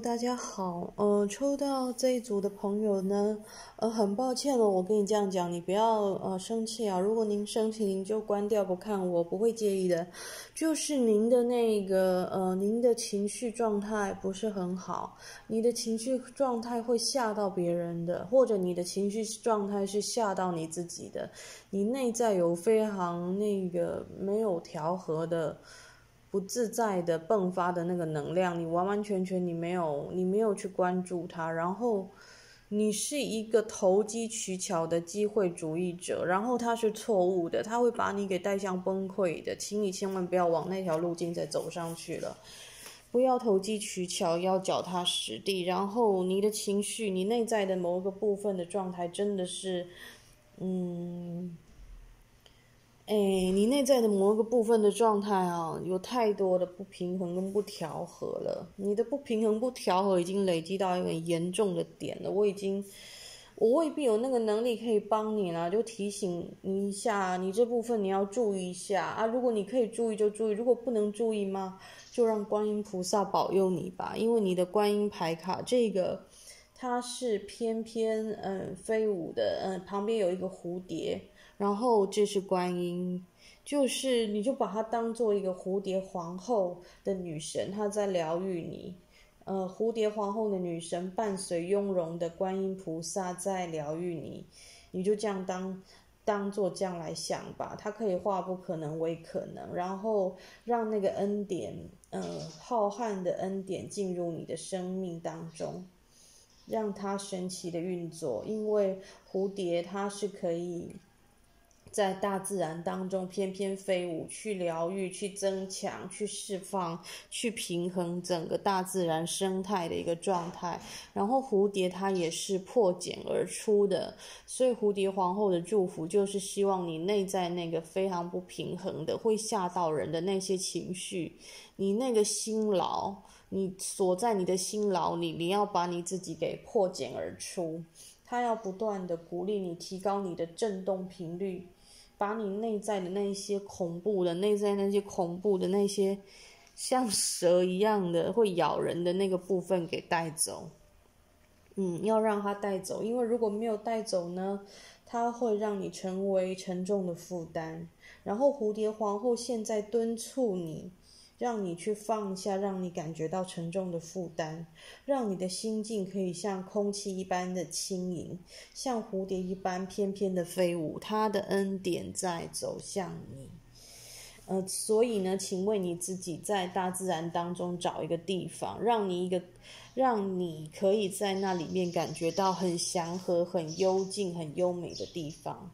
大家好。呃，抽到这一组的朋友呢，呃，很抱歉了，我跟你这样讲，你不要呃生气啊。如果您生气，您就关掉不看，我不会介意的。就是您的那个呃，您的情绪状态不是很好，你的情绪状态会吓到别人的，或者你的情绪状态是吓到你自己的，你内在有非常那个没有调和的。不自在的迸发的那个能量，你完完全全你没有你没有去关注它，然后你是一个投机取巧的机会主义者，然后它是错误的，它会把你给带向崩溃的，请你千万不要往那条路径再走上去了，不要投机取巧，要脚踏实地，然后你的情绪，你内在的某个部分的状态真的是，嗯。哎，你内在的某一个部分的状态啊，有太多的不平衡跟不调和了。你的不平衡、不调和已经累积到一个严重的点了。我已经，我未必有那个能力可以帮你了，就提醒你一下，你这部分你要注意一下啊。如果你可以注意就注意，如果不能注意吗？就让观音菩萨保佑你吧。因为你的观音牌卡这个，它是翩翩嗯飞舞的，嗯旁边有一个蝴蝶。然后这是观音，就是你就把它当做一个蝴蝶皇后的女神，她在疗愈你。呃，蝴蝶皇后的女神伴随雍容的观音菩萨在疗愈你，你就这样当当做这样来想吧。它可以化不可能为可能，然后让那个恩典，呃，浩瀚的恩典进入你的生命当中，让它神奇的运作。因为蝴蝶它是可以。在大自然当中翩翩飞舞，去疗愈、去增强、去释放、去平衡整个大自然生态的一个状态。然后蝴蝶它也是破茧而出的，所以蝴蝶皇后的祝福就是希望你内在那个非常不平衡的、会吓到人的那些情绪，你那个辛劳，你锁在你的辛劳里，你要把你自己给破茧而出。它要不断的鼓励你，提高你的振动频率。把你内在的那些恐怖的、内在那些恐怖的那些像蛇一样的会咬人的那个部分给带走。嗯，要让它带走，因为如果没有带走呢，它会让你成为沉重的负担。然后蝴蝶皇后现在敦促你。让你去放下，让你感觉到沉重的负担，让你的心境可以像空气一般的轻盈，像蝴蝶一般翩翩的飞舞。他的恩典在走向你，呃，所以呢，请为你自己在大自然当中找一个地方，让你一个，让你可以在那里面感觉到很祥和、很幽静、很优美的地方。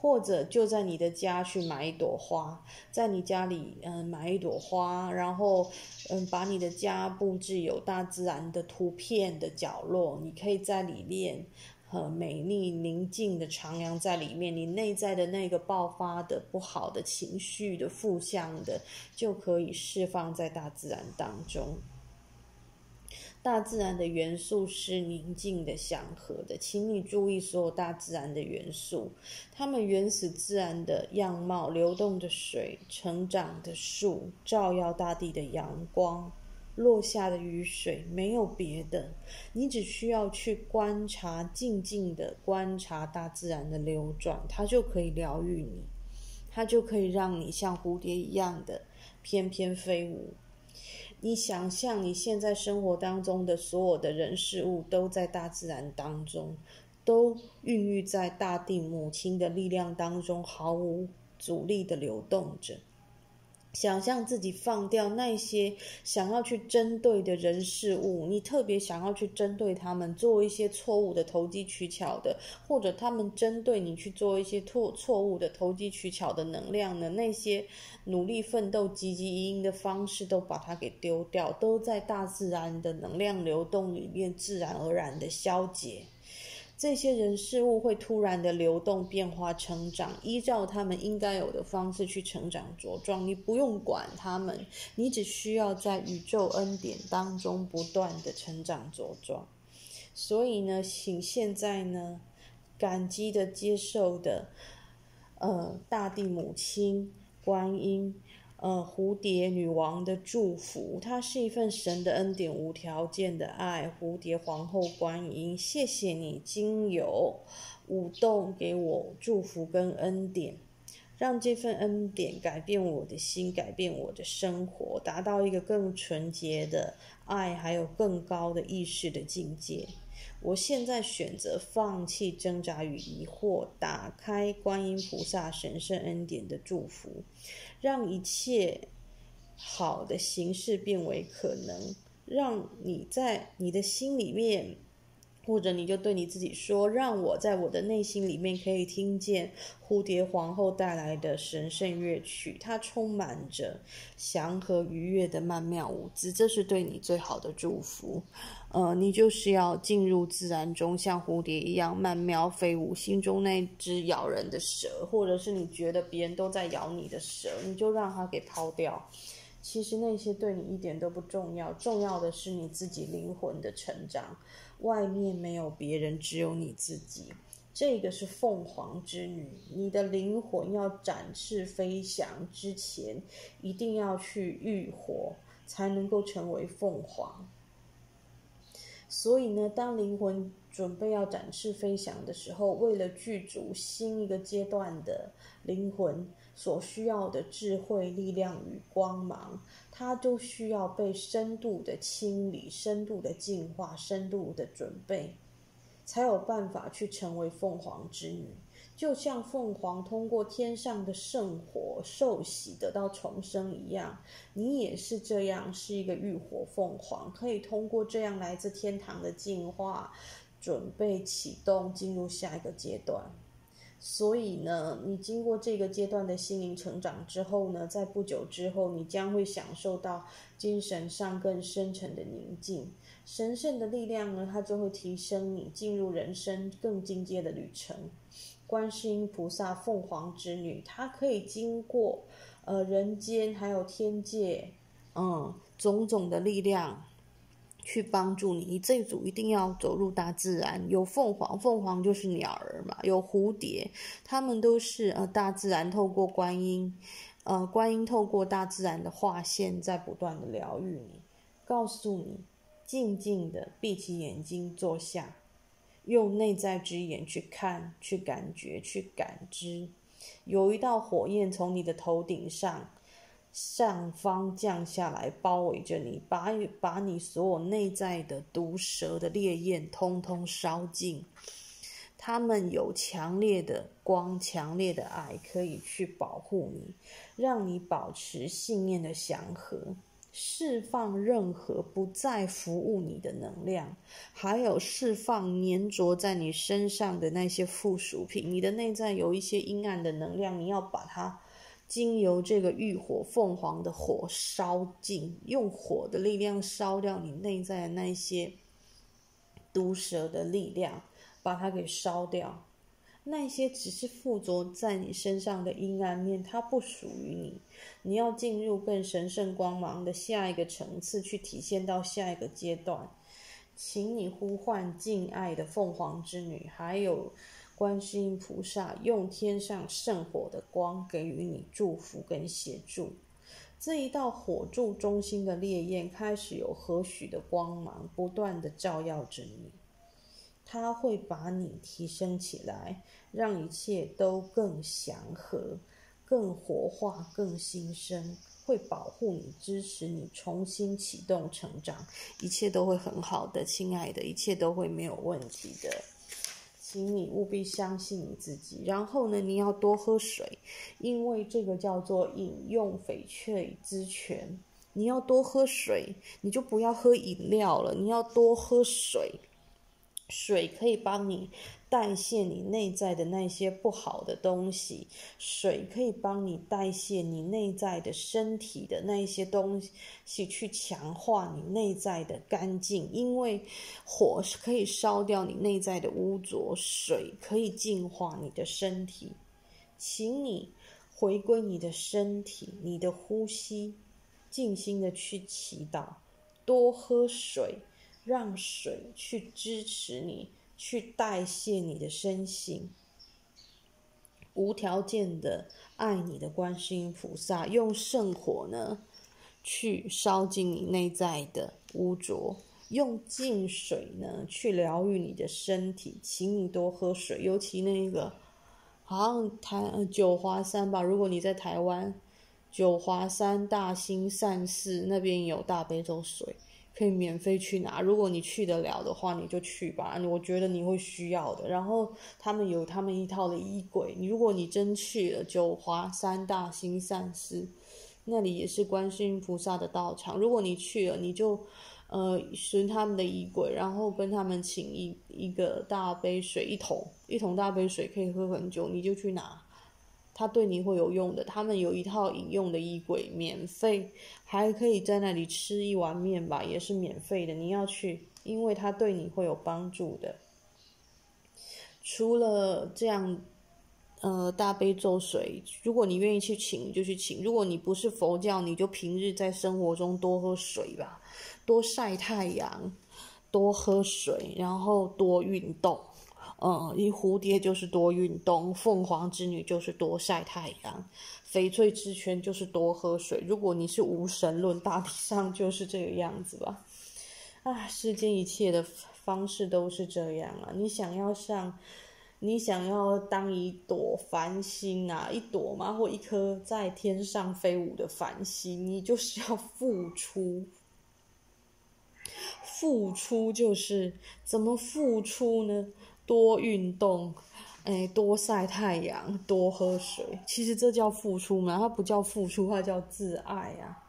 或者就在你的家去买一朵花，在你家里嗯买一朵花，然后嗯把你的家布置有大自然的图片的角落，你可以在里面很美丽宁静的徜徉在里面，你内在的那个爆发的不好的情绪的负向的就可以释放在大自然当中。大自然的元素是宁静的、祥和的，请你注意所有大自然的元素，它们原始自然的样貌：流动的水、成长的树、照耀大地的阳光、落下的雨水，没有别的，你只需要去观察，静静的观察大自然的流转，它就可以疗愈你，它就可以让你像蝴蝶一样的翩翩飞舞。你想象你现在生活当中的所有的人事物都在大自然当中，都孕育在大地母亲的力量当中，毫无阻力的流动着。想象自己放掉那些想要去针对的人事物，你特别想要去针对他们，做一些错误的投机取巧的，或者他们针对你去做一些错错误的投机取巧的能量的那些努力奋斗、积极营营的方式，都把它给丢掉，都在大自然的能量流动里面自然而然的消解。这些人事物会突然的流动、变化、成长，依照他们应该有的方式去成长茁壮。你不用管他们，你只需要在宇宙恩典当中不断的成长茁壮。所以呢，请现在呢，感激的接受的，呃，大地母亲、观音，呃，蝴蝶女王的祝福，它是一份神的恩典，无条件的爱。蝴蝶皇后观音，谢谢你经由舞动给我祝福跟恩典，让这份恩典改变我的心，改变我的生活，达到一个更纯洁的爱，还有更高的意识的境界。我现在选择放弃挣扎与疑惑，打开观音菩萨神圣恩典的祝福。让一切好的形式变为可能，让你在你的心里面，或者你就对你自己说：“让我在我的内心里面可以听见蝴蝶皇后带来的神圣乐曲，它充满着祥和愉悦的曼妙舞姿，这是对你最好的祝福。”呃，你就是要进入自然中，像蝴蝶一样曼妙飞舞。心中那只咬人的蛇，或者是你觉得别人都在咬你的蛇，你就让它给抛掉。其实那些对你一点都不重要，重要的是你自己灵魂的成长。外面没有别人，只有你自己。这个是凤凰之女，你的灵魂要展翅飞翔之前，一定要去浴火，才能够成为凤凰。所以呢，当灵魂准备要展翅飞翔的时候，为了具足新一个阶段的灵魂所需要的智慧、力量与光芒，它都需要被深度的清理、深度的净化、深度的准备，才有办法去成为凤凰之女。就像凤凰通过天上的圣火受洗得到重生一样，你也是这样，是一个浴火凤凰，可以通过这样来自天堂的净化，准备启动进入下一个阶段。所以呢，你经过这个阶段的心灵成长之后呢，在不久之后，你将会享受到精神上更深沉的宁静，神圣的力量呢，它就会提升你进入人生更进阶的旅程。观世音菩萨，凤凰之女，她可以经过呃人间还有天界，嗯，种种的力量去帮助你。你这一组一定要走入大自然，有凤凰，凤凰就是鸟儿嘛，有蝴蝶，它们都是呃大自然透过观音，呃观音透过大自然的画线，在不断的疗愈你，告诉你静静的闭起眼睛坐下。用内在之眼去看、去感觉、去感知，有一道火焰从你的头顶上上方降下来，包围着你，把把你所有内在的毒蛇的烈焰通通烧尽。他们有强烈的光、强烈的爱，可以去保护你，让你保持信念的祥和。释放任何不再服务你的能量，还有释放粘着在你身上的那些附属品。你的内在有一些阴暗的能量，你要把它经由这个浴火凤凰的火烧尽，用火的力量烧掉你内在的那些毒蛇的力量，把它给烧掉。那些只是附着在你身上的阴暗面，它不属于你。你要进入更神圣光芒的下一个层次，去体现到下一个阶段。请你呼唤敬爱的凤凰之女，还有观世音菩萨，用天上圣火的光给予你祝福跟协助。这一道火柱中心的烈焰开始有何许的光芒，不断的照耀着你。它会把你提升起来，让一切都更祥和、更活化、更新生，会保护你、支持你重新启动成长，一切都会很好的，亲爱的，一切都会没有问题的，请你务必相信你自己。然后呢，你要多喝水，因为这个叫做饮用翡翠之泉，你要多喝水，你就不要喝饮料了，你要多喝水。水可以帮你代谢你内在的那些不好的东西，水可以帮你代谢你内在的身体的那些东西，去强化你内在的干净。因为火是可以烧掉你内在的污浊，水可以净化你的身体。请你回归你的身体，你的呼吸，静心的去祈祷，多喝水。让水去支持你，去代谢你的身形。无条件的爱你的观世音菩萨，用圣火呢去烧尽你内在的污浊，用净水呢去疗愈你的身体，请你多喝水，尤其那个好像台九华山吧，如果你在台湾。九华山大兴善寺那边有大悲咒水，可以免费去拿。如果你去得了的话，你就去吧。我觉得你会需要的。然后他们有他们一套的衣柜。如果你真去了九华山大兴善寺，那里也是观世音菩萨的道场。如果你去了，你就呃寻他们的衣柜，然后跟他们请一一个大杯水一桶，一桶大杯水可以喝很久，你就去拿。他对你会有用的，他们有一套饮用的衣柜，免费，还可以在那里吃一碗面吧，也是免费的。你要去，因为他对你会有帮助的。除了这样，呃，大悲咒水，如果你愿意去请，就去请；如果你不是佛教，你就平日在生活中多喝水吧，多晒太阳，多喝水，然后多运动。嗯，一蝴蝶就是多运动，凤凰之女就是多晒太阳，翡翠之泉就是多喝水。如果你是无神论，大体上就是这个样子吧。啊，世间一切的方式都是这样啊。你想要像，你想要当一朵繁星啊，一朵嘛，或一颗在天上飞舞的繁星，你就是要付出。付出就是怎么付出呢？多运动，哎，多晒太阳，多喝水。其实这叫付出嘛？它不叫付出，它叫自爱啊。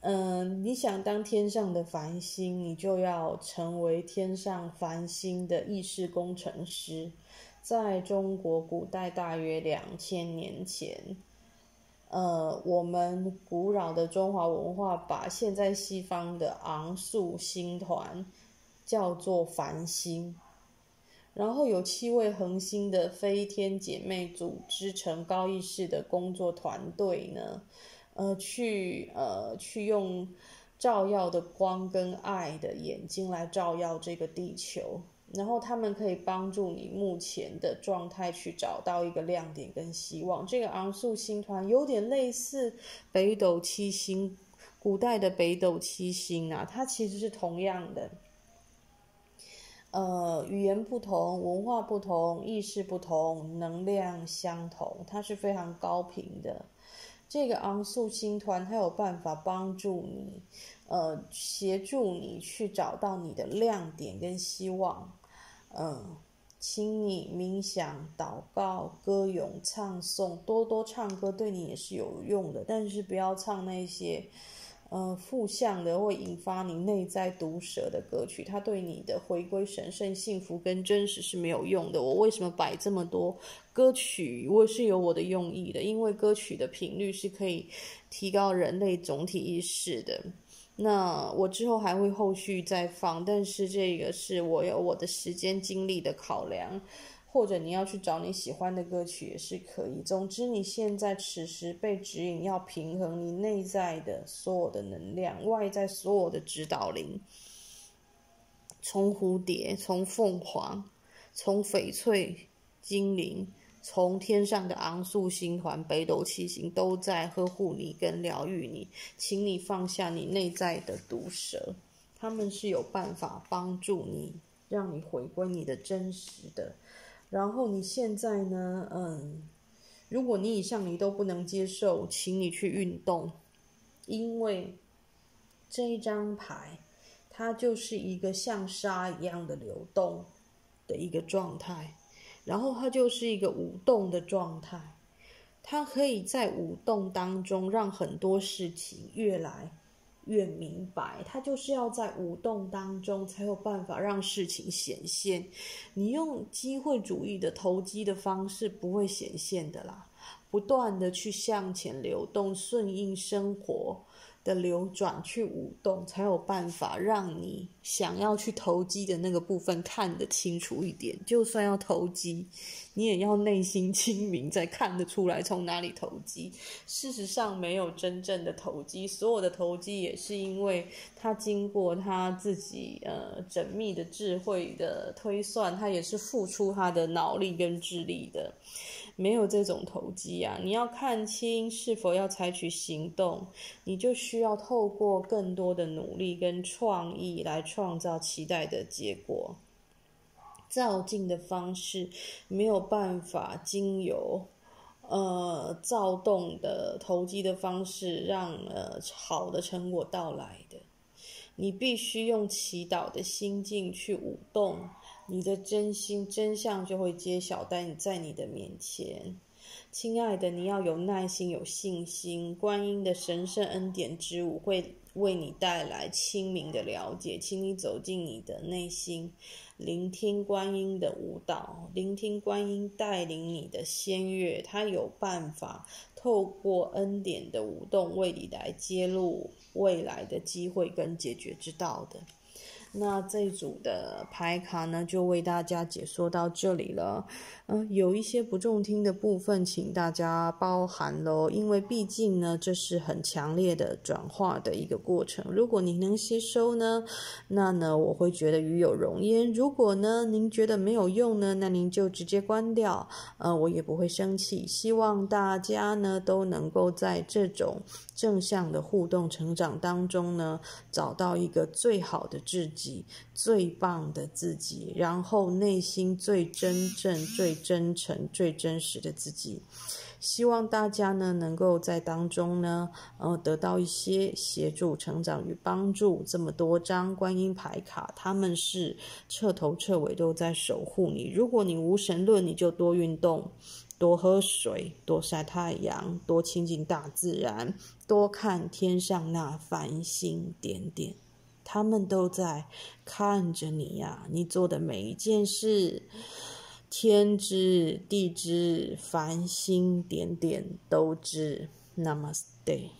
嗯，你想当天上的繁星，你就要成为天上繁星的意识工程师。在中国古代，大约两千年前，呃，我们古老的中华文化把现在西方的昂宿星团叫做繁星。然后有七位恒星的飞天姐妹组织成高意识的工作团队呢，呃，去呃去用照耀的光跟爱的眼睛来照耀这个地球，然后他们可以帮助你目前的状态去找到一个亮点跟希望。这个昂宿星团有点类似北斗七星，古代的北斗七星啊，它其实是同样的。呃，语言不同，文化不同，意识不同，能量相同，它是非常高频的。这个昂宿星团，它有办法帮助你，呃，协助你去找到你的亮点跟希望。嗯，请你冥想、祷告、歌咏、唱诵，多多唱歌，对你也是有用的。但是不要唱那些。呃，负向的会引发你内在毒蛇的歌曲，它对你的回归神圣、幸福跟真实是没有用的。我为什么摆这么多歌曲？我是有我的用意的，因为歌曲的频率是可以提高人类总体意识的。那我之后还会后续再放，但是这个是我有我的时间精力的考量。或者你要去找你喜欢的歌曲也是可以。总之，你现在此时被指引要平衡你内在的所有的能量，外在所有的指导灵，从蝴蝶，从凤凰，从翡翠精灵，从天上的昂宿星团、北斗七星，都在呵护你跟疗愈你。请你放下你内在的毒蛇，他们是有办法帮助你，让你回归你的真实的。然后你现在呢？嗯，如果你以上你都不能接受，请你去运动，因为这一张牌，它就是一个像沙一样的流动的一个状态，然后它就是一个舞动的状态，它可以在舞动当中让很多事情越来。越明白，他就是要在舞动当中才有办法让事情显现。你用机会主义的投机的方式不会显现的啦。不断的去向前流动，顺应生活。的流转去舞动，才有办法让你想要去投机的那个部分看得清楚一点。就算要投机，你也要内心清明，才看得出来从哪里投机。事实上，没有真正的投机，所有的投机也是因为他经过他自己呃缜密的智慧的推算，他也是付出他的脑力跟智力的。没有这种投机啊！你要看清是否要采取行动，你就需要透过更多的努力跟创意来创造期待的结果。照镜的方式没有办法经由呃躁动的投机的方式让呃好的成果到来的。你必须用祈祷的心境去舞动。你的真心真相就会揭晓在你在你的面前，亲爱的，你要有耐心，有信心。观音的神圣恩典之舞会为你带来清明的了解，请你走进你的内心，聆听观音的舞蹈，聆听观音带领你的仙乐，他有办法透过恩典的舞动为你来揭露未来的机会跟解决之道的。那这一组的牌卡呢，就为大家解说到这里了。嗯，有一些不中听的部分，请大家包涵喽。因为毕竟呢，这是很强烈的转化的一个过程。如果您能吸收呢，那呢，我会觉得与有容焉；如果呢，您觉得没有用呢，那您就直接关掉。呃，我也不会生气。希望大家呢，都能够在这种正向的互动成长当中呢，找到一个最好的自己，最棒的自己，然后内心最真正、最。真诚、最真实的自己，希望大家呢能够在当中呢，呃，得到一些协助、成长与帮助。这么多张观音牌卡，他们是彻头彻尾都在守护你。如果你无神论，你就多运动、多喝水、多晒太阳、多亲近大自然、多看天上那繁星点点，他们都在看着你呀。你做的每一件事。天知地知，繁星点点都知。Namaste。